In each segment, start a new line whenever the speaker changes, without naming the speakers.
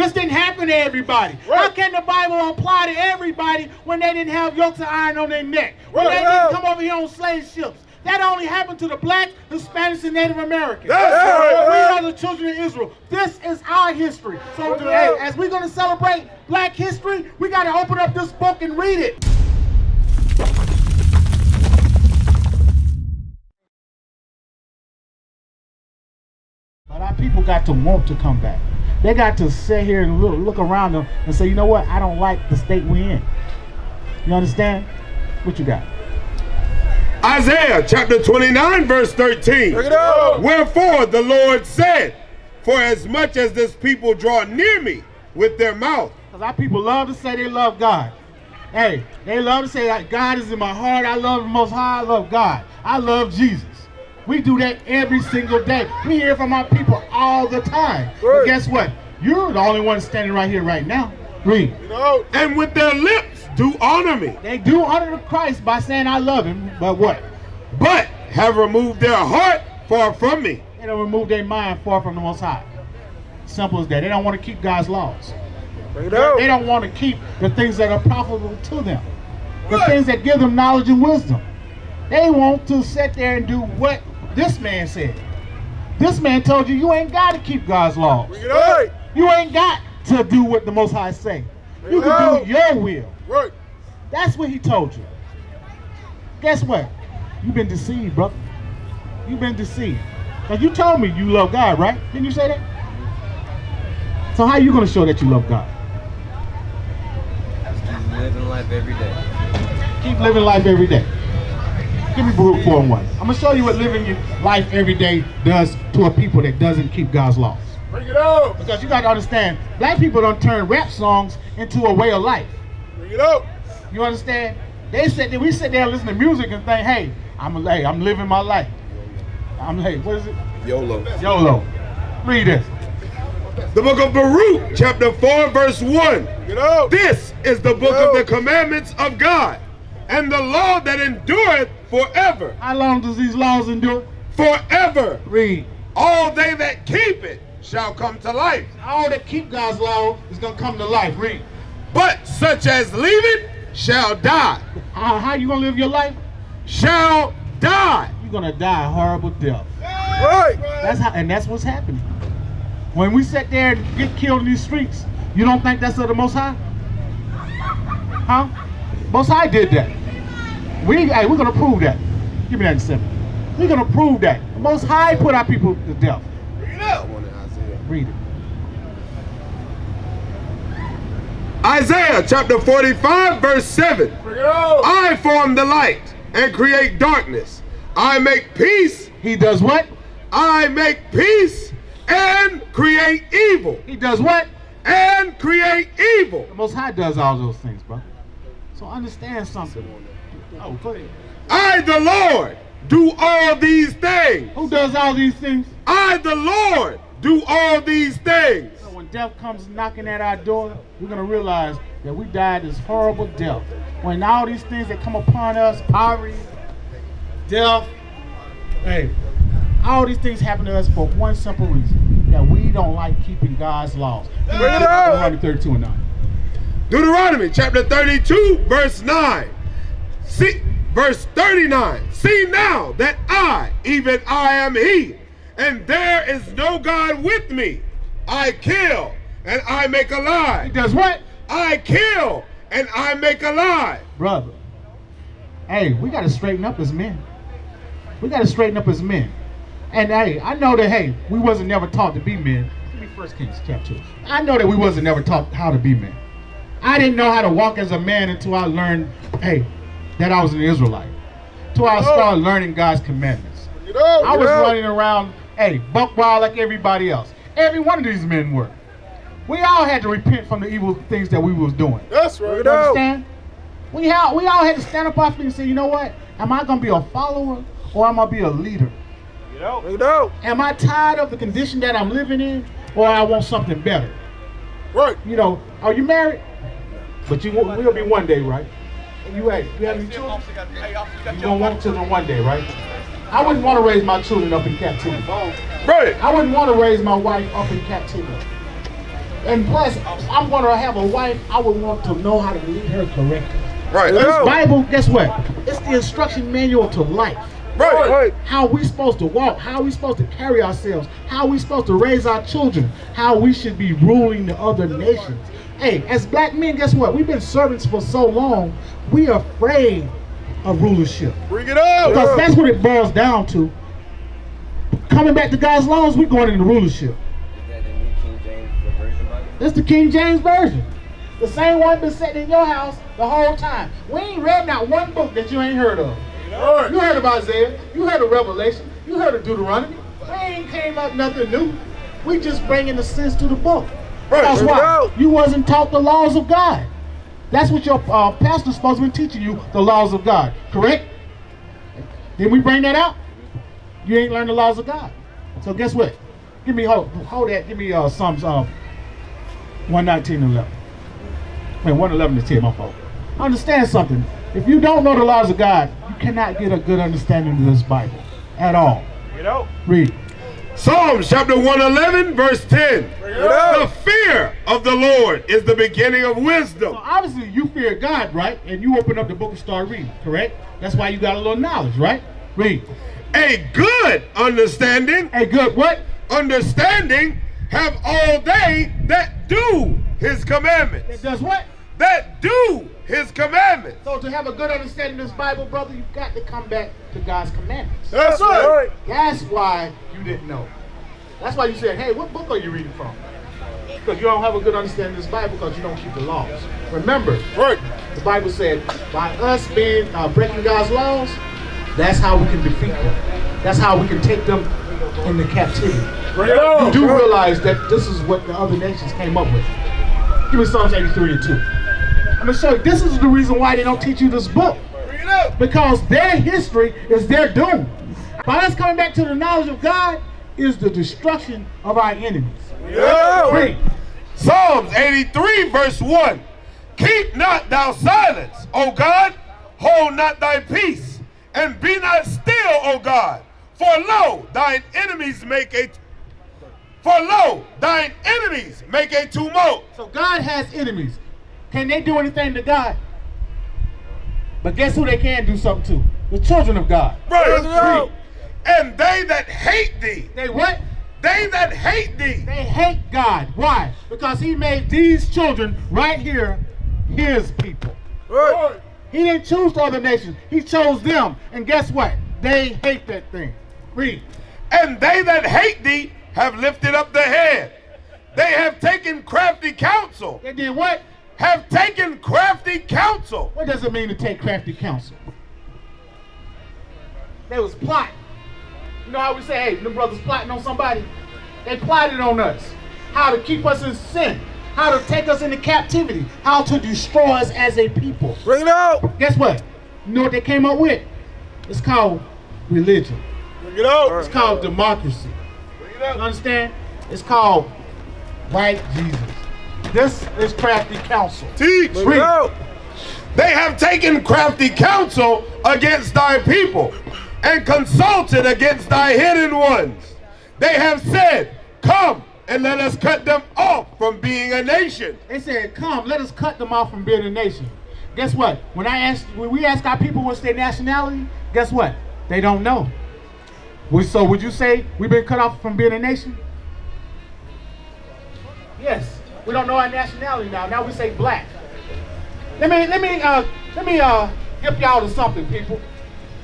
This didn't happen to everybody.
Right.
How can the Bible apply to everybody when they didn't have yokes of iron on their neck? When
Right.
they didn't come over here on slave ships? That only happened to the blacks, Hispanics, and Native Americans.
That's right.
we are the children of Israel. This is our history. So hey, as we're going to celebrate black history, we got to open up this book and read it. But our people got to want to come back. They got to sit here and look, look around them and say, you know what? I don't like the state we're in. You understand? What you got?
Isaiah chapter 29, verse 13.
Bring it out.
Wherefore the Lord said, For as much as this people draw near me with their mouth,
Because our people love to say they love God. Hey, they love to say that God is in my heart. I love the Most High. I love God. I love Jesus. We do that every single day. We hear from our people all the time. But guess what? You're the only one standing right here right now. Read.
Know,
and with their lips do honor me,
They do honor the Christ by saying I love him, but what?
but have removed their heart far from me.
They don't remove their mind far from the Most High. Simple as that. They don't want to keep God's laws.
it out.
They don't want to keep the things that are profitable to them, the
Right.
things that give them knowledge and wisdom. They want to sit there and do what this man said. This man told you you ain't got to keep God's laws.
Bring it out.
You ain't got to do what the Most High say. You can do your will.
Right.
That's what he told you. Guess what? You've been deceived, brother. You've been deceived. Cause you told me you love God, right? Didn't you say that? So how are you gonna show that you love God?
Just living life every day.
Keep living life every day. Give me Baruch 4 and 1. I'm gonna show you what living your life every day does to a people that doesn't keep God's laws.
Bring it up.
Because you gotta understand, black people don't turn rap songs into a way of life.
Bring it up.
You understand? They sit there, we sit there and listen to music and think, hey, I'm hey, I'm living my life. I'm hey, what is it?
YOLO.
YOLO. Read this.
The book of Baruch, chapter 4, verse 1.
Bring it out.
This is the book of the commandments of God, and the law that endureth forever.
How long does these laws endure?
Forever.
Read.
All they that keep it shall come to life.
All that keep God's law is gonna come to life. Read.
But such as leave it shall die.
How, how you gonna live your life?
Shall die.
You're gonna die a horrible death.
Right.
That's how, and that's what's happening. When we sit there and get killed in these streets, you don't think that's of the Most High? Huh? Most High did that. We, hey, we're gonna prove that. Give me that in seven. We're gonna prove that. The Most High put our people to death.
Bring it out.
Read it.
Isaiah chapter 45, verse 7.
Bring it.
I form the light and create darkness. I make peace.
He does what?
I make peace and create evil.
He does what?
And create evil.
The Most High does all those things, bro. So understand something. Oh, go ahead.
I, the Lord, do all these things.
Who does all these things?
I, the Lord, do all these things.
So when death comes knocking at our door, we're gonna realize that we died this horrible death. When all these things that come upon us, poverty, death, hey, all these things happen to us for one simple reason: that we don't like keeping God's laws.
Bring it out.
Deuteronomy 32 and 9.
Deuteronomy chapter 32, verse 9. See, verse 39. See now that I, even I am He, and there is no God with me. I kill and I make alive.
He does what,
I kill and I make alive.
brother? Hey, we gotta straighten up as men. We gotta straighten up as men. And hey, I know that hey, we wasn't never taught to be men. Give me First Kings chapter two. I know that we wasn't never taught how to be men. I didn't know how to walk as a man until I learned, hey, that I was an Israelite. Until I started learning God's commandments.
Bring it out.
I was running around, hey, buck wild like everybody else. Every one of these men were. We all had to repent from the evil things that we was doing.
That's right.
You understand? We all, we all had to stand up our feet and say, you know what? Am I gonna be a follower or am I gonna be a leader?
Bring it out.
Am I tired of the condition that I'm living in, or I want something better?
Right.
You know, are you married? But you will be one day, right? You hey, you have any children? You gonna want children one day, right? I wouldn't want to raise my children up in captivity.
Right.
I wouldn't want to raise my wife up in captivity. And plus, I'm going to have a wife. I would want to know how to lead her correctly.
Right.
This
Yeah.
Bible, guess what? It's the instruction manual to life.
Right.
Right.
How we supposed to walk, how we supposed to carry ourselves, how we supposed to raise our children, how we should be ruling the other nations. Hey, as black men, guess what? We've been servants for so long, we are afraid of rulership.
Bring it up.
Because that's what it boils down to. Coming back to God's laws, we're going into rulership.
Is that the New King James Version Bible?
That's the King James Version. The same one been sitting in your house the whole time. We ain't read not one book that you ain't heard of.
Right.
You heard of Isaiah. You heard of Revelation. You heard of Deuteronomy. We ain't came up nothing new. We just bringing the sense to the book.
Right,
That's
bring
why you wasn't taught the laws of God. That's what your uh, pastor's supposed to be teaching you, the laws of God. Correct? Did we bring that out? You ain't learned the laws of God. So guess what? Give me hold, hold that. Give me uh, Psalms uh, 119 and 11. Wait, 111 to 10, my fault. Understand something. If you don't know the laws of God, you cannot get a good understanding of this Bible at all.
It out.
Read.
Psalms chapter 111, verse 10.
Bring it out.
The fear of the Lord is the beginning of wisdom.
So obviously you fear God, right? And you open up the book and start reading, correct? That's why you got a little knowledge, right? Read.
A good understanding,
A good. What?
understanding have all they that do his commandments.
That
commandments.
does what?
That do his commandments.
So to have a good understanding of this Bible, brother, you've got to come back to God's commandments.
That's right.
That's why you didn't know. That's why you said, hey, what book are you reading from? Because you don't have a good understanding of this Bible because you don't keep the laws. Remember,
Right.
the Bible said, by us being uh, breaking God's laws, that's how we can defeat them. That's how we can take them into captivity.
Bring it
You
out.
do realize that this is what the other nations came up with. Give me Psalms 83 and 2. I'm going to show you. This is the reason why they don't teach you this book.
Bring it out.
Because their history is their doom. By us coming back to the knowledge of God is the destruction of our enemies.
Yeah.
Read.
Psalms 83, verse 1. Keep not thou silence, O God, hold not thy peace, and be not still, O God. For lo, thine enemies make a for lo, thine enemies make a tumult.
So God has enemies. Can they do anything to God? But guess who they can do something to? The children of God.
Right.
out.
And they that hate thee,
They what?
they that hate thee,
They hate God. Why? Because he made these children right here his people.
Right.
He didn't choose the other nations. He chose them. And guess what? They hate that thing. Read.
and they that hate thee have lifted up the head. They have taken crafty counsel,
They did what?
Have taken crafty counsel.
What does it mean to take crafty counsel? They was plotting. You know how we say, hey, them brothers plotting on somebody? They plotted on us. How to keep us in sin. How to take us into captivity. How to destroy us as a people.
Bring it out.
Guess what? You know what they came up with? It's called religion.
Bring it out.
It's called democracy.
Bring it
You
out.
understand? It's called white Jesus. This is crafty counsel.
Teach.
Bring it.
They have taken crafty counsel against thy people and consulted against thy hidden ones. They have said, Come and let us cut them off from being a nation.
They said, "Come, let us cut them off from being a nation." Guess what? When I ask, when we ask our people what's their nationality, guess what? They don't know. We, so would you say we've been cut off from being a nation? Yes. We don't know our nationality now. Now we say black. Let me let me uh let me uh help y'all to something, people.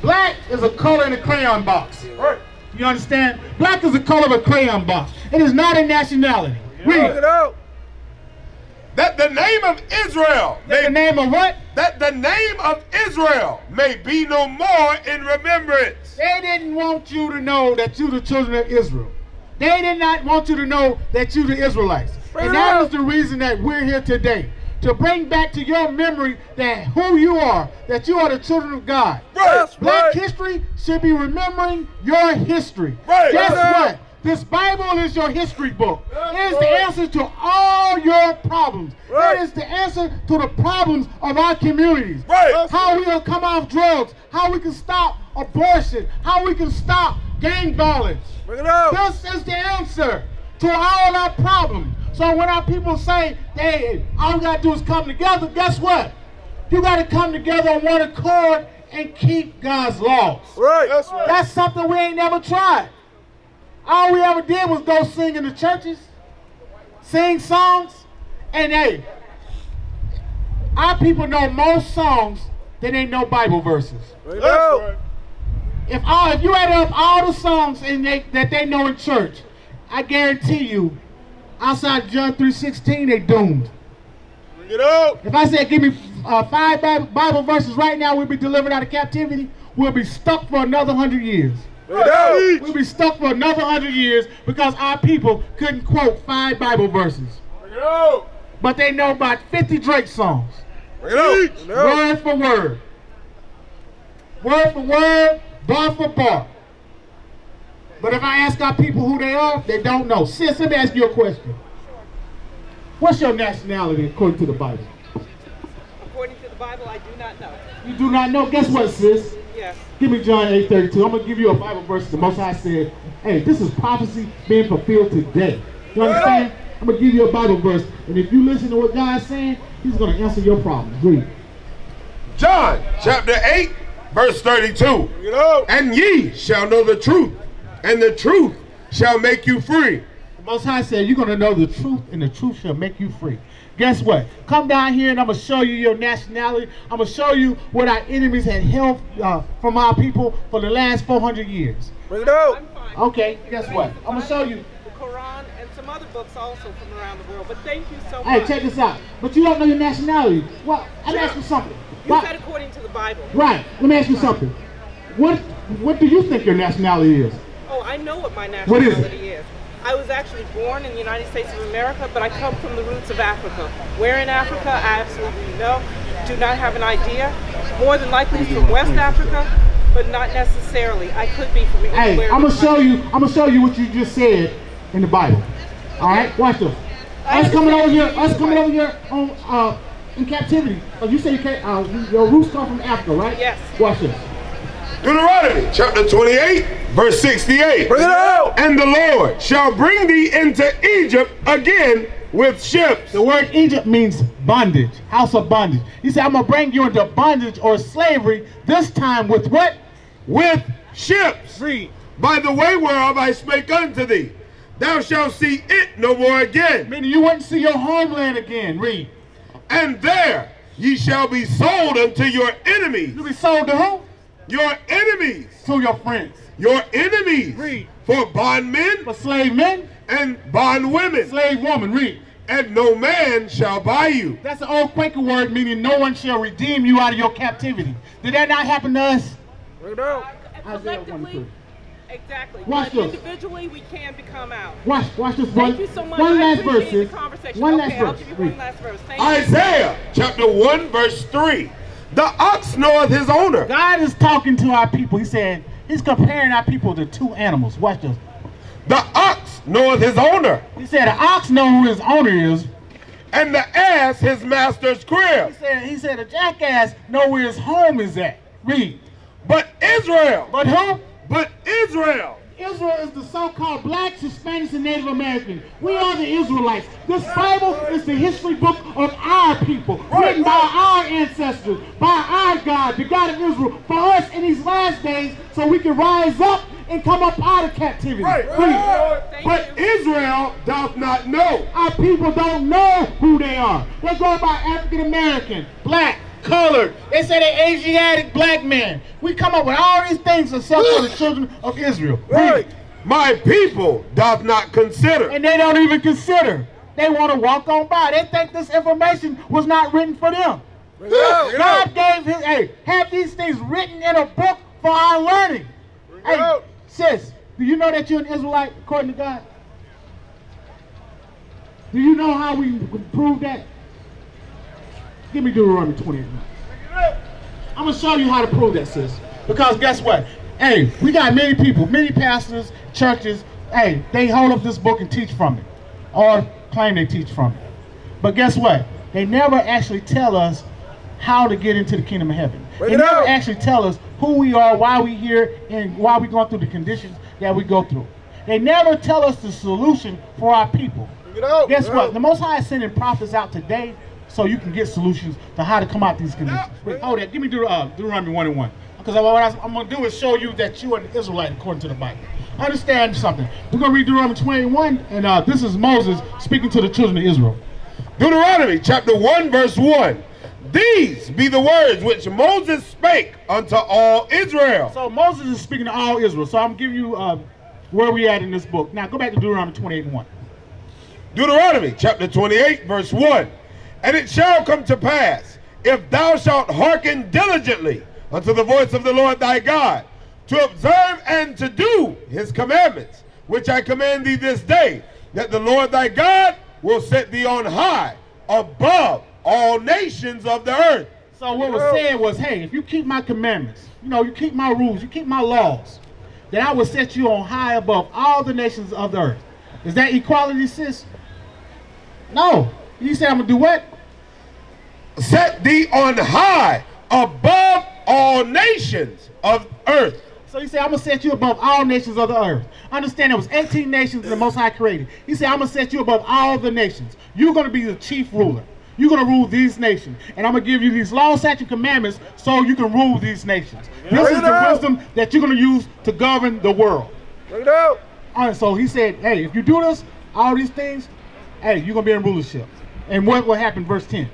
Black is a color in a crayon box.
Right.
You understand? Black is the color of a crayon box. It is not a nationality.
Bring
Read.
it out.
That the name of Israel
The
may
name of what?
that the name of Israel may be no more in remembrance.
They didn't want you to know that you the children of Israel. They did not want you to know that you the Israelites. And that is the reason that we're here today. To bring back to your memory that who you are, that you are the children of God.
That's
Black
right.
history should be remembering your history.
Right.
Guess
Right.
what? This Bible is your history book. It is the answer to all your problems.
Right.
It is the answer to the problems of our communities.
Right.
How we gonna come off drugs, how we can stop abortion, how we can stop gang violence.
Bring it out.
This is the answer to all our problems. So when our people say, hey, all we gotta do is come together, guess what? You gotta come together on one accord and keep God's laws.
Right. That's right.
That's something we ain't never tried. All we ever did was go sing in the churches, sing songs, and hey, our people know more songs than they know Bible verses.
That's right.
If all if you add up all the songs in they, that they know in church, I guarantee you, outside John 3:16, they doomed.
Bring it out.
If I said give me uh, five Bible, verses right now, we'll be delivered out of captivity. We'll be stuck for another hundred years. We'll be stuck for another hundred years because our people couldn't quote five Bible verses,
Bring it out.
but they know about 50 Drake songs,
Bring it out. Bring it out.
word for word, word for word, bar for bar. But if I ask our people who they are, they don't know. Sis, let me ask you a question. What's your nationality according to the Bible?
According to the Bible, I do not know.
You do not know. Guess what, sis?
Yes.
Give me John 8 32. I'm going to give you a Bible verse. The Most High said, hey, this is prophecy being fulfilled today. You understand? I'm going to give you a Bible verse. And if you listen to what God's saying, He's going to answer your problems. Read.
John chapter 8, verse 32.
Bring it.
And ye shall know the truth, and the truth shall make you free.
The Most High said, you're going to know the truth, and the truth shall make you free. Guess what? Come down here, and I'm going to show you your nationality. I'm going to show you what our enemies had held uh, from our people for the last 400 years.
Bring it out.
Okay, guess what? I'm going to show you.
The Quran and some other books also from around the world. But thank you so much.
Hey, check this out. But you don't know your nationality. Well, let me ask you something.
You
Why-
said according to the Bible.
Right. Let me ask you something. What What do you think your nationality is?
Oh, I know what my nationality
What is
is. I was actually born in the United States of America, but I come from the roots of Africa. Where in Africa, I absolutely know. Do not have an idea. More than likely it's from West Africa, but not necessarily. I could be from anywhere. Hey.
I'm gonna show you. I'm gonna show you what you just said in the Bible. All right. Watch this. Us coming over here. Us coming over here on uh in captivity. Uh, you say you can't. Uh, your roots come from Africa, right?
Yes.
Watch this.
Deuteronomy chapter 28, verse 68.
Bring it out.
And the Lord shall bring thee into Egypt again with ships.
The word Egypt means bondage, house of bondage. He said, I'm gonna bring you into bondage or slavery. This time with what?
with ships.
Read.
By the way whereof I spake unto thee, thou shalt see it no more again.
Meaning you wouldn't see your homeland again. Read.
And there ye shall be sold unto your enemies.
You'll be sold to who?
Your enemies.
To your friends.
Your enemies.
Read.
For bondmen
For slave men,
and bondwomen.
slave woman. Read.
And no man shall buy you.
That's an old Quaker word meaning no one shall redeem you out of your captivity. Did that not happen to us?
Bring it out.
Isaiah 1
Collectively, exactly.
Watch
but
this.
individually, we can become out.
Watch, watch this
Thank
one.
you so much.
One
I
last verse,
appreciate
sis.
the conversation.
One
okay,
last
I'll
verse.
give you
Read.
one last verse. Thank you.
Isaiah chapter 1 verse 3. The ox knoweth his owner.
God is talking to our people. He said, He's comparing our people to two animals. Watch this.
The ox knoweth his owner.
He said, The ox know who his owner is.
And the ass his master's crib.
He
crib.
said, he said, a jackass know where his home is at. Read.
But Israel.
But who?
But Israel.
Israel is the so-called blacks, Hispanics, and Native Americans. We are the Israelites. This Bible is the history book of our people, written by our ancestors, by our God, the God of Israel, for us in these last days, so we can rise up and come up out of captivity.
Right.
Read.
But. Israel doth not know.
Our people don't know who they are. They go by African American, black, colored. They say they Asiatic black men. We come up with all these things except for the children of Israel.
Right.
My people doth not consider.
And they don't even consider. They want to walk on by. They think this information was not written for them.
Bring it out. Bring it
God gave his, hey, have these things written in a book for our learning.
Bring
Hey, sis, do you know that you're an Israelite according to God? Do you know how we prove that? Give me Deuteronomy 28. I'm gonna show you how to prove that, sis. Because guess what? Hey, we got many people, many pastors, churches. Hey, they hold up this book and teach from it, or claim they teach from it. But guess what? They never actually tell us how to get into the kingdom of heaven.
Bring
they never
out.
actually tell us who we are, why we here, and why we going through the conditions that we go through. They never tell us the solution for our people.
Bring it out.
Guess
Bring
what? The Most High is sending prophets out today so you can get solutions to how to come out these conditions. Wait, hold that. Give me Deut- uh, Deuteronomy 1 and 1. Because what I'm going to do is show you that you are an Israelite according to the Bible. Understand something. We're going to read Deuteronomy 21, and uh, this is Moses speaking to the children of Israel.
Deuteronomy chapter 1, verse 1. These be the words which Moses spake unto all Israel.
So Moses is speaking to all Israel. So I'm giving you uh, where we at in this book. Now go back to Deuteronomy 28 and 1.
Deuteronomy chapter 28, verse 1. And it shall come to pass, if thou shalt hearken diligently unto the voice of the Lord thy God, to observe and to do his commandments, which I command thee this day, that the Lord thy God will set thee on high above all nations of the earth.
So what was said was, hey, if you keep my commandments, you know, you keep my rules, you keep my laws, then I will set you on high above all the nations of the earth. Is that equality, sis? No. You say I'm gonna do what?
Set thee on high above all nations of earth.
So he said, I'm gonna set you above all nations of the earth. Understand there was 18 nations that the Most High created. He said, I'm gonna set you above all the nations. You're gonna be the chief ruler. You're gonna rule these nations. And I'm gonna give you these law, statute, commandments so you can rule these nations. This is the wisdom that you're gonna use to govern the world.
Bring it out.
All right, so he said, hey, if you do this, all these things, hey, you're gonna be in rulership. And what will happen, verse 10?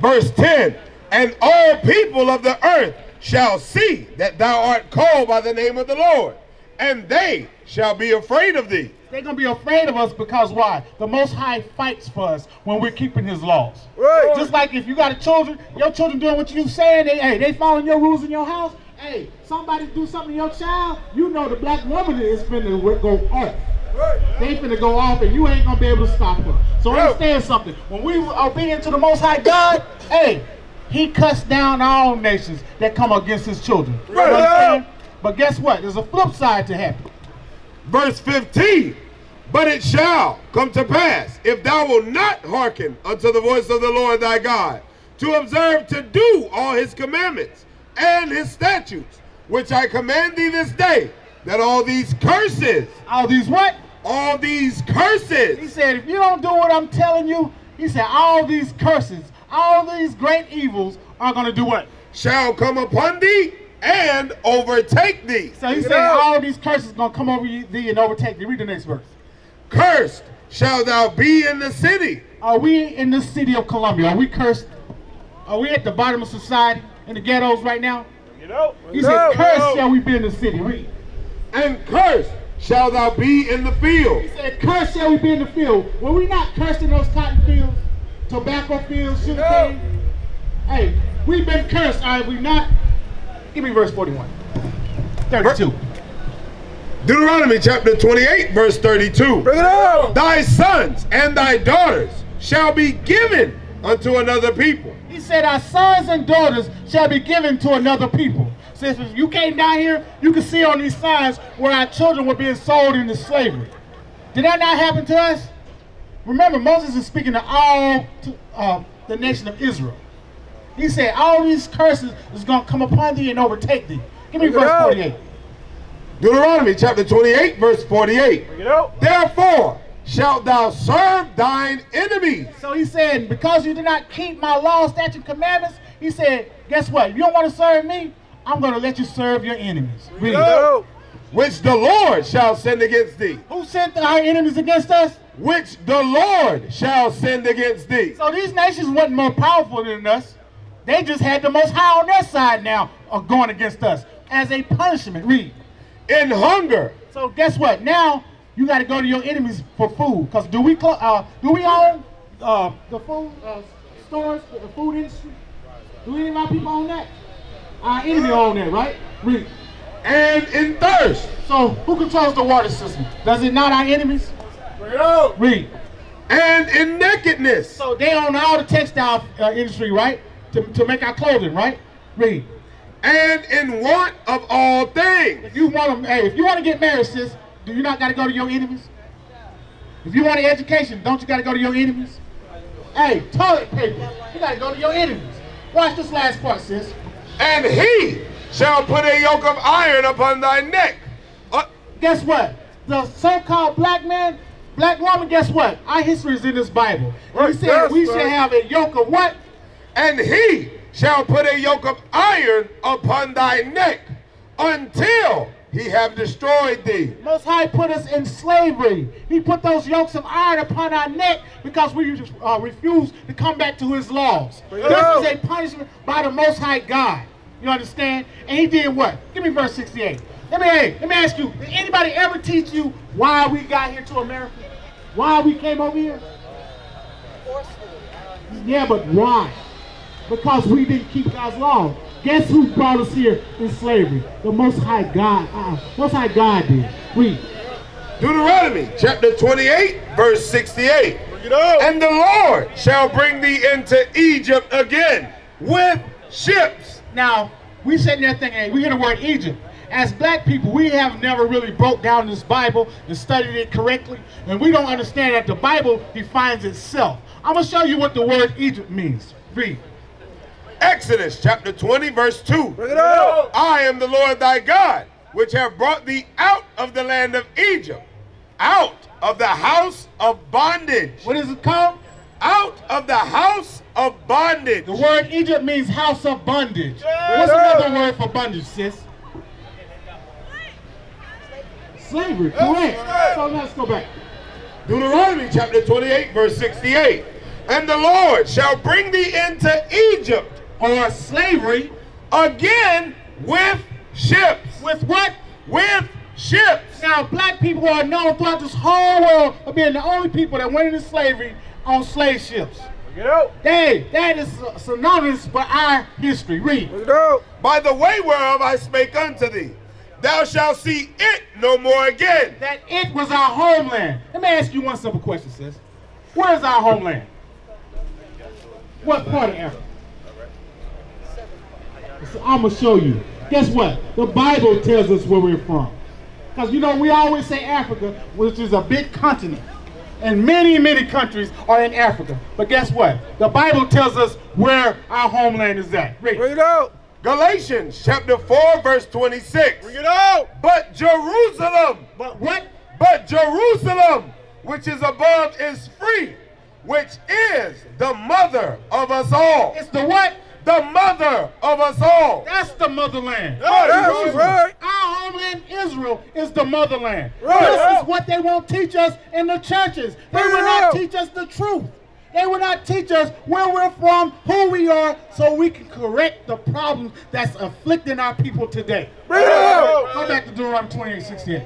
Verse 10 And all people of the earth shall see that thou art called by the name of the Lord, and they shall be afraid of thee.
They're gonna be afraid of us because why? The Most High fights for us when we're keeping His laws.
Right.
Just like if you got a children, your children doing what you saying, they hey, they following your rules in your house. Hey, somebody do something to your child, you know the black woman is finna go off. They finna go off and you ain't gonna be able to stop them. So understand something. When we are obedient to the Most High God, hey, He cuts down all nations that come against His children. You
Right.
understand? But guess what? There's a flip side to happen.
Verse 15 But it shall come to pass, if thou wilt not hearken unto the voice of the Lord thy God, to observe to do all his commandments and his statutes, which I command thee this day, that all these curses,
All these what?
All these curses.
He said, if you don't do what I'm telling you, he said, all these curses, all these great evils are going to do what?
shall come upon thee and overtake thee.
So he
Check
said, all these curses going to come over thee and overtake thee. Read the next verse.
Cursed shall thou be in the city,
Are we in the city of Columbia? Are we cursed? Are we at the bottom of society in the ghettos right now?
You know.
He
Bring
said,
out. Bring it
cursed shall we be in the city. Read.
and cursed shall thou be in the field.
He said, cursed shall we be in the field. Were we not cursed in those cotton fields, tobacco fields, sugar cane? Hey, we've been cursed, are we not? Give me verse 41. 32.
Deuteronomy chapter 28, verse 32.
Bring it out.
Thy sons and thy daughters shall be given unto another people.
He said, Our sons and daughters shall be given to another people. If you came down here, you can see on these signs where our children were being sold into slavery. Did that not happen to us? Remember, Moses is speaking to all to, uh, the nation of Israel. He said, All these curses is going to come upon thee and overtake thee. Give me
Bring
verse
out.
48.
Deuteronomy chapter 28, verse 48.
Bring it.
Therefore shalt thou serve thine enemies.
So he said, Because you did not keep my law, statute, and commandments, he said, Guess what? If you don't want to serve me, I'm going to let you serve your enemies. Read.
Out.
which the Lord shall send against thee.
Who sent our enemies against us?
Which the Lord shall send against thee.
So these nations wasn't more powerful than us. They just had the most high on their side now of going against us as a punishment. Read.
In hunger,
So guess what? Now you got to go to your enemies for food. Cause do we uh, do we own uh, the food uh, stores, the food industry? Do any of our people own that? Our enemy own that, right? Read.
and in thirst,
So who controls the water system? Does it not our enemies?
Bring it out.
Read.
and in nakedness,
So they own all the textile uh, industry, right? To, to make our clothing, right? Read.
and in want of all things.
If you want to, hey, if you want to get married, sis, do you not got to go to your enemies? If you want an education, don't you got to go to your enemies? Hey, toilet paper, you got to go to your enemies. Watch this last part, sis.
And he shall put a yoke of iron upon thy neck. Uh,
Guess what? The so-called black man Black woman, guess what? Our history is in this Bible.
Right,
He said we
right.
should have a yoke of what?
And he shall put a yoke of iron upon thy neck until he have destroyed thee.
Most High put us in slavery. He put those yokes of iron upon our neck because we uh, refused to come back to his laws. This is a punishment by the Most High God. You understand? And he did what? Give me verse 68. Let me, hey, let me ask you, did anybody ever teach you why we got here to America? Why we came over here? Yeah, but why? Because we didn't keep God's law. Guess who brought us here in slavery? The Most High God. Uh, Most High God did. Read.
Deuteronomy chapter 28, verse 68.
Bring it.
And the Lord shall bring thee into Egypt again with ships.
Now, we sitting there thinking, hey, we hear the word Egypt. As black people, we have never really broke down this Bible and studied it correctly, and we don't understand that the Bible defines itself. I'm gonna show you what the word Egypt means. Read.
Exodus chapter 20, verse 2.
Bring it out.
I am the Lord thy God, which have brought thee out of the land of Egypt, out of the house of bondage,
What is it called?
out of the house of bondage.
The word Egypt means house of bondage. What's another word for bondage, sis? Slavery, correct. So let's go back.
Deuteronomy chapter 28, verse 68. And the Lord shall bring thee into Egypt
Or slavery
again with ships.
with what?
With ships.
Now, black people are known throughout this whole world of being the only people that went into slavery on slave ships.
Bring it out.
Hey, that is synonymous with our history. Read.
Bring it out.
By the way whereof I spake unto thee, thou shalt see it no more again.
That it was our homeland. Let me ask you one simple question, sis. Where is our homeland? What part of Africa? So I'm gonna show you. Guess what? The Bible tells us where we're from. Because you know we always say Africa, which is a big continent. And many, many countries are in Africa. But guess what? The Bible tells us where our homeland is at. Read.
Bring it out.
Galatians chapter 4, verse 26.
Bring it out.
But Jerusalem,
But what?
but Jerusalem, which is above, is free, which is the mother of us all.
It's the what?
The mother of us all.
That's the motherland.
Yeah, that's right.
Our homeland, Israel, is the motherland.
Right.
This is what they won't teach us in the churches. They will not teach us the truth. They will not teach us where we're from, who we are, so we can correct the problems that's afflicting our people today.
Bring it out.
Go back to Deuteronomy 28, 68.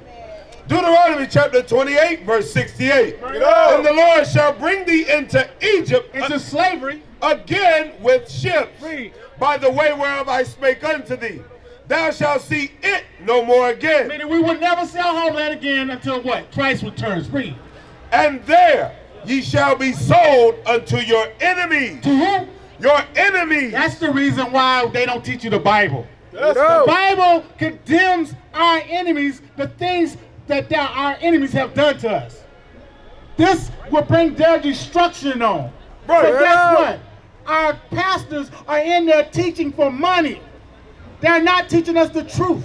Deuteronomy chapter 28, verse 68.
Bring it out.
And the Lord shall bring thee into Egypt
Into slavery.
again with ships.
Read.
By the way whereof I spake unto thee, thou shalt see it no more again.
Meaning we will never see our homeland again until what? Christ returns. Read.
And there ye shall be sold unto your enemies.
To who?
Your enemies.
That's the reason why they don't teach you the Bible.
It
The. Bible condemns our enemies, the things that our enemies have done to us. This will bring their destruction on.
Right.
So guess what? Our pastors are in there teaching for money. They're not teaching us the truth.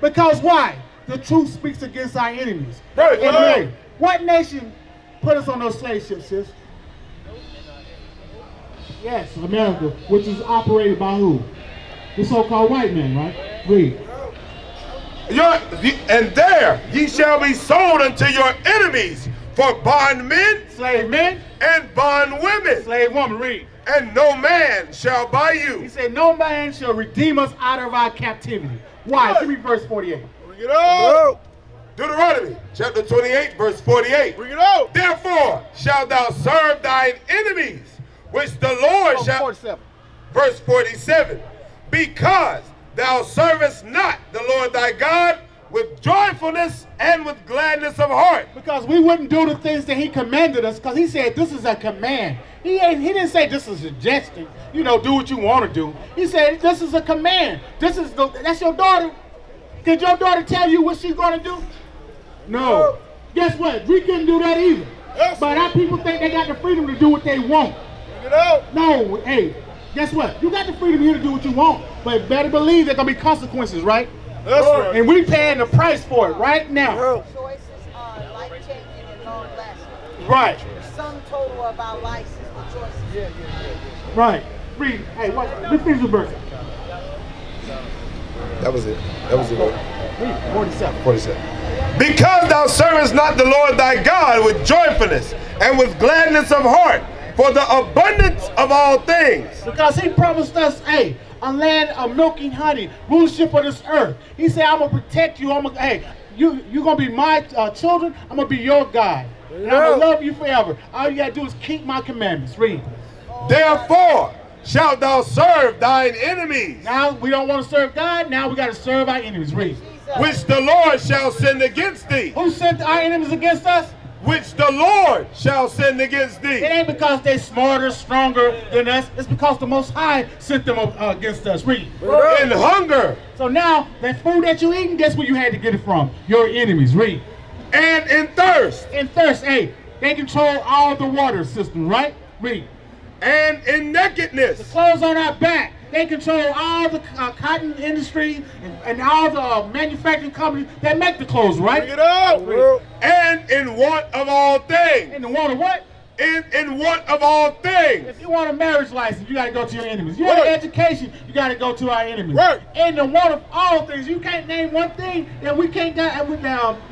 Because why? The truth speaks against our enemies.
Right.
And hey, what nation put us on those slave ships, sis? Yes, America, which is operated by who? The so-called white man, right? Read.
Your, and there ye shall be sold unto your enemies for bondmen
Slave men,
and bondwomen,
slave woman, read.
and no man shall buy you.
He said, no man shall redeem us out of our captivity. Why? Give me verse 48.
Bring it out.
Deuteronomy chapter 28, verse 48.
Bring it out.
Therefore shalt thou serve thine enemies, which the Lord
Oh,
shall.
47.
Verse 47. Because thou servest not the Lord thy God with joyfulness and with gladness of heart.
Because we wouldn't do the things that he commanded us, because he said this is a command. He ain't, he didn't say this is a suggestion. You know, do what you want to do. He said this is a command. This is the that's your daughter. Did your daughter tell you what she's gonna do? No. Guess what? We couldn't do that either.
Yes.
But our people think they got the freedom to do what they want.
Bring it out.
No, hey, guess what? You got the freedom here to do what you want, but better believe there's gonna be consequences, right?
That's right.
And we paying the price for it right now.
Bring it out.
choices are life changing and long lasting.
Right.
Sum total of our lives is the choices.
Right. Read. Hey, what? Let's finish the verse.
That was it. That was it.
Read. 47.
47. Because thou servest not the Lord thy God with joyfulness and with gladness of heart for the abundance of all things.
Because he promised us, hey, a land of milk and honey, rulership of this earth. He said, I'm gonna protect you. I'm gonna, hey, you you're gonna be my uh, children. I'm gonna be your God. And I'm gonna love you forever. All you gotta do is keep my commandments. Read.
Therefore shalt thou serve thine enemies,
Now we don't want to serve God. Now we gotta serve our enemies. Read.
which the Lord shall send against thee.
Who sent our enemies against us?
Which the Lord shall send against thee.
It ain't because they're smarter, stronger than us. It's because the Most High sent them uh, against us. Read.
In hunger
So now that food that you're eating, guess where you had to get it from? Your enemies. Read.
and in thirst
And thirst, hey, they control all the water system, right? Read.
and in nakedness The
Clothes on our back. They control all the uh, cotton industry and, and all the uh, manufacturing companies that make the clothes, right?
Bring it out.
and in want of all things.
And the water, what?
In, in want of all things.
If you want a marriage license, you gotta go to your enemies. You want
Right.
an education, you gotta go to our enemies.
Right.
And the want of all things, you can't name one thing that we can't get, we,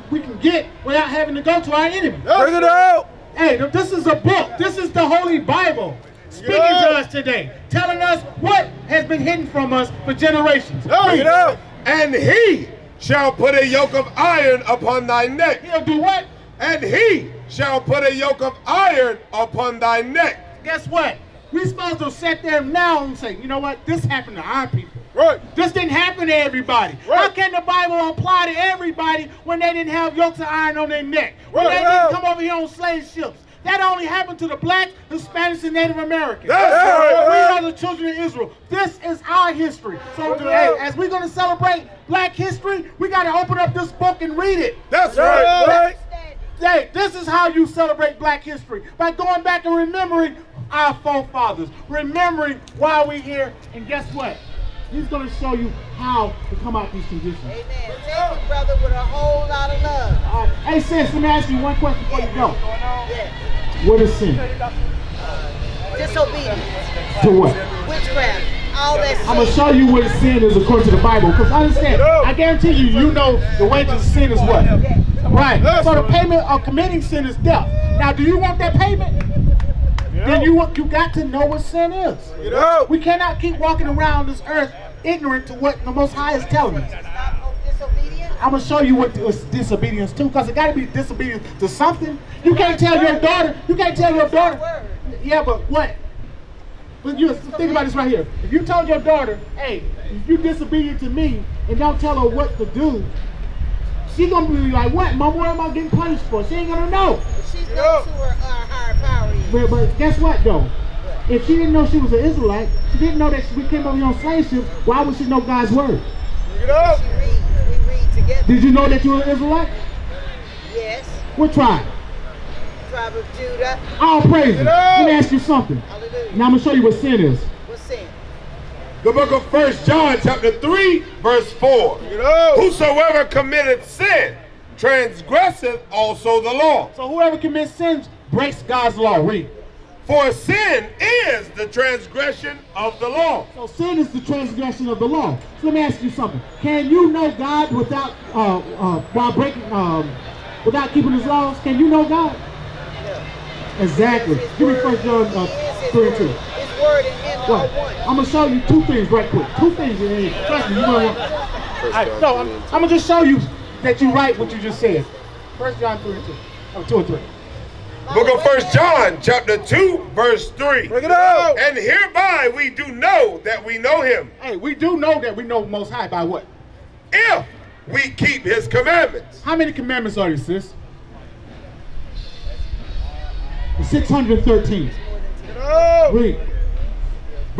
we can get without having to go to our enemies.
Bring it out.
Hey, this is a book. This is the Holy Bible speaking
Yeah.
to us today, telling us what has been hidden from us for generations.
Bring it out.
And he shall put a yoke of iron upon thy neck.
He'll do what?
And he shall put a yoke of iron upon thy neck.
Guess what? We're supposed to sit there now and say, you know what? This happened to our people.
Right.
This didn't happen to everybody.
Right.
How can the Bible apply to everybody when they didn't have yokes of iron on their neck? When
Right.
they didn't come over here on slave ships? That only happened to the blacks, Hispanics, and Native Americans.
That's
right.
We are the children of Israel. This is our history. So
Right.
as we're going to celebrate black history, we got to open up this book and read it.
That's
Right.
right.
Right.
Hey, this is how you celebrate black history. By going back and remembering our forefathers. Remembering why we're here. And guess what? He's going to show you how to come out these conditions.
Amen. Thank you, brother, with a whole lot of love.
All right. Hey, sis, let me ask you one question before you go.
Yeah.
What is sin?
Disobedience,
To what?
witchcraft, all that
I'm going to show you what sin is according to the Bible. Because understand, I guarantee you, you know the wages of sin is what? Right. So the payment of committing sin is death. Now, do you want that payment? Then you you got to know what sin is.
Bring.
We cannot keep walking around this earth ignorant to what the Most High is telling us. I'm gonna show you what is disobedience too, because it got to be disobedience to something. You can't tell your daughter. You can't tell your daughter. Yeah, but what? But you think about this right here. If you told your daughter, "Hey, if you disobedient to me and don't tell her what to do," she gonna be like, "What, mom? What am I getting punished for?" She ain't gonna know.
She's going to her uh, higher power. is.
But, but guess what though? If she didn't know she was an Israelite, she didn't know that we came over here on slave ships. Why would she know God's word?
Bring it out.
She reads. We read together.
Did you know that you were an Israelite?
Yes.
What tribe?
Tribe of Judah.
All praises.
know.
Let me ask you something.
Hallelujah.
Now I'm gonna show you what sin is.
The book of First John chapter 3 verse 4. Whosoever committeth sin transgresseth also the law.
So whoever commits sins breaks God's law. Read.
For sin is the transgression of the law.
So sin is the transgression of the law. So let me ask you something. Can you know God without uh, uh, while breaking um, without keeping his laws? Can you know God? Exactly. Give me first John uh, 3 and
2.
I'm gonna show you two things right quick. Two things in here. Trust me, you know what? Right, no, I'm, I'm, gonna just show you that you write what you just said. First John three and two. Oh, two and three.
Book of First John, chapter 2, verse 3.
Bring it up.
And hereby we do know that we know him.
Hey, we do know that we know Most High by what?
If we keep his commandments.
How many commandments are there, sis? 613. Read.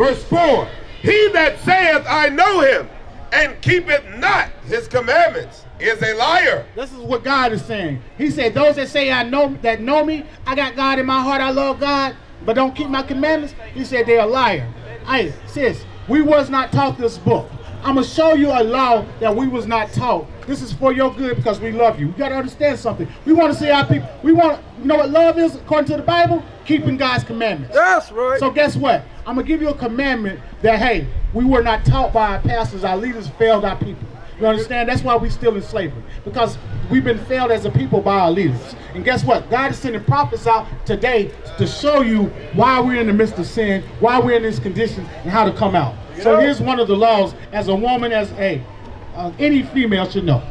Verse 4 He that saith, I know him, and keepeth not his commandments, is a liar.
This is what God is saying. He said, Those that say I know that know me, I got God in my heart, I love God, but don't keep my commandments, he said they're a liar. Hey, sis, we was not taught this book. I'm gonna show you a law that we was not taught. This is for your good because we love you. You gotta understand something. We want to see our people. We want, you know what love is according to the Bible? Keeping God's commandments.
That's right.
So guess what? I'm gonna give you a commandment that hey, we were not taught by our pastors. Our leaders failed our people. You understand? That's why we still in slavery because we've been failed as a people by our leaders. And guess what? God is sending prophets out today to show you why we're in the midst of sin, why we're in this condition, and how to come out. So here's one of the laws as a woman, as a uh, any female should know.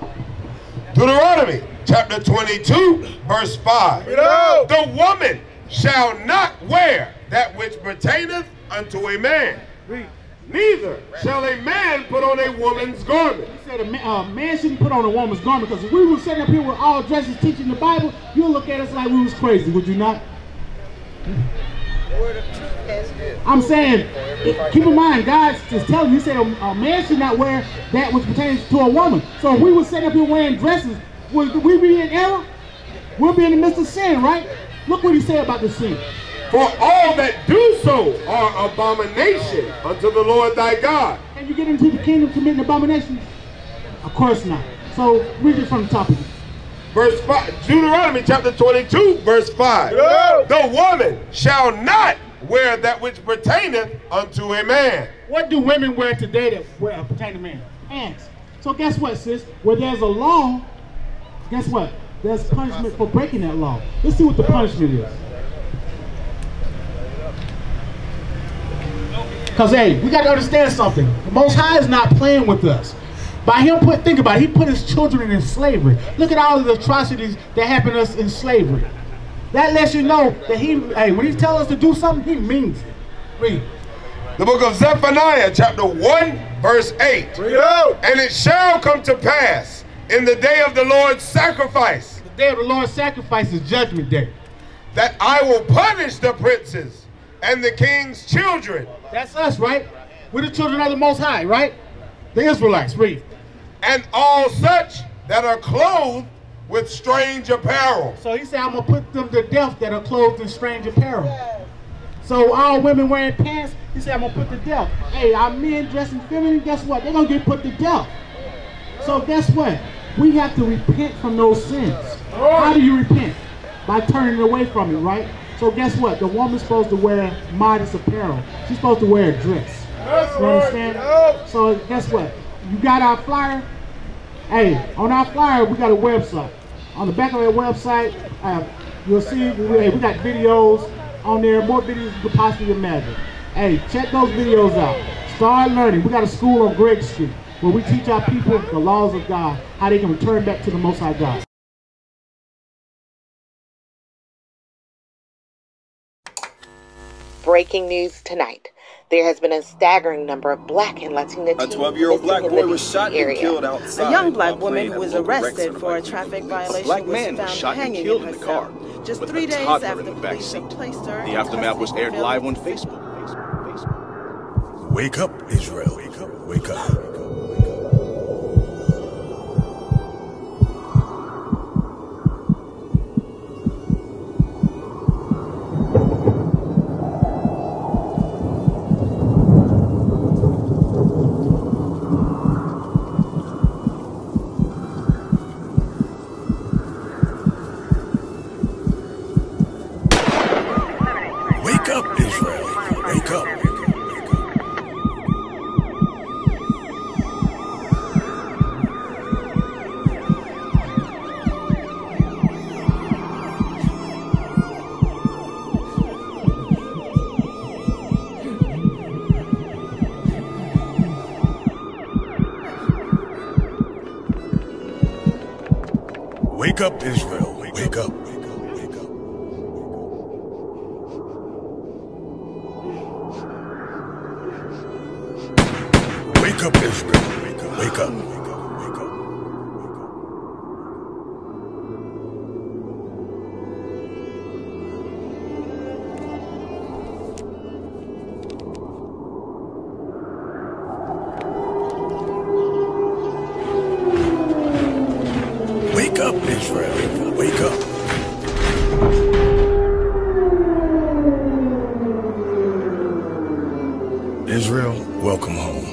Deuteronomy chapter 22, verse 5.
Get out.
The woman shall not wear that which pertaineth unto a man. Neither shall a man put on a woman's garment.
He said a man, uh, man shouldn't put on a woman's garment because if we were sitting up here with all dresses teaching the Bible, you'll look at us like we was crazy, would you not?
Word of truth has been.
I'm saying, keep in mind, God is telling you, he said a, a man should not wear that which pertains to a woman. So if we were sitting up here wearing dresses, would we be in error? We'll be in the midst of sin, right? Look what he said about the sin.
For all that do so are abomination unto the Lord thy God.
Can you get into the kingdom committing abominations? Of course not. So read it from the top again.
Verse 5, Deuteronomy chapter 22, verse 5.
Yeah.
The woman shall not wear that which pertaineth unto a man.
What do women wear today that wear, pertain to men? Pants. So guess what, sis? Where there's a law, guess what? There's punishment for breaking that law. Let's see what the punishment is. Because, hey, we got to understand something. The Most High is not playing with us. By him put, think about it, he put his children in slavery. Look at all of the atrocities that happened to us in slavery. That lets you know that he, hey, when he tells us to do something, he means it. Read.
The book of Zephaniah chapter 1, verse 8.
Bring it out.
And it shall come to pass in the day of the Lord's sacrifice
The day of the Lord's sacrifice is judgment day.
that I will punish the princes and the king's children
That's us, right? We're the children of the Most High, right? The Israelites, read.
And all such that are clothed with strange apparel.
So he said, I'm going to put them to death that are clothed in strange apparel. So all women wearing pants, he said, I'm going to put to death. Hey, our men dressing feminine, guess what? They're going to get put to death. So guess what? We have to repent from those sins. How do you repent? By turning away from it, right? So guess what? The woman's supposed to wear modest apparel. She's supposed to wear a dress. You understand? So guess what? You got our flyer. Hey, on our flyer we got a website. On the back of that website, uh, you'll see we, we got videos on there, more videos you could possibly imagine. Hey, check those videos out. Start learning. We got a school on Gregg Street where we teach our people the laws of God, how they can return back to the Most High God.
Breaking news tonight. There has been a staggering number of black and Latina
A
teens
12 year old black
in
boy
the
was
DC
shot and
area.
killed outside.
A young black
while
woman who was
a local rec
arrested for a traffic
police.
violation
black
was
man was
found
shot and
hanging
killed
in
in the
her
car.
Just
with
three
a
days after
in the back
police
seat.
placed her
The aftermath was aired live on. Facebook. Facebook. Facebook.
Wake up, Israel. Wake up. Wake up. Up, Israel. Israel, welcome home.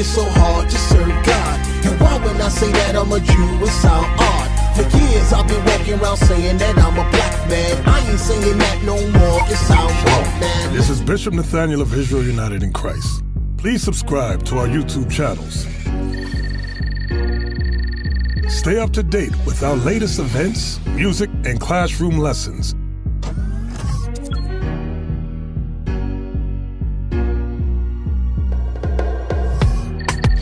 It so hard to serve God? And why I say that I'm a Jew? For years I've been walking around saying that I'm a black man. I ain't saying that no more, man.
This is Bishop Nathanyel of Israel United in Christ. Please subscribe to our YouTube channels. Stay up to date with our latest events, music, and classroom lessons.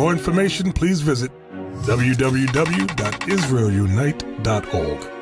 More information, please visit www.israelunite.org.